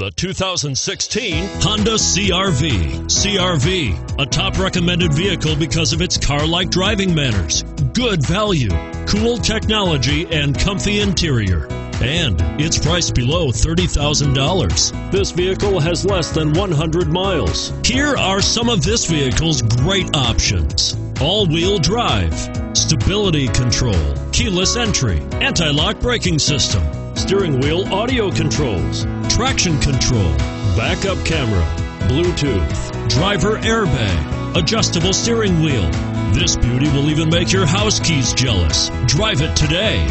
The 2016 Honda CRV. CRV, a top recommended vehicle because of its car like driving manners, good value, cool technology, and comfy interior. And it's priced below $30,000. This vehicle has less than 100 miles. Here are some of this vehicle's great options all wheel drive, stability control, keyless entry, anti lock braking system, steering wheel audio controls traction control, backup camera, Bluetooth, driver airbag, adjustable steering wheel. This beauty will even make your house keys jealous. Drive it today.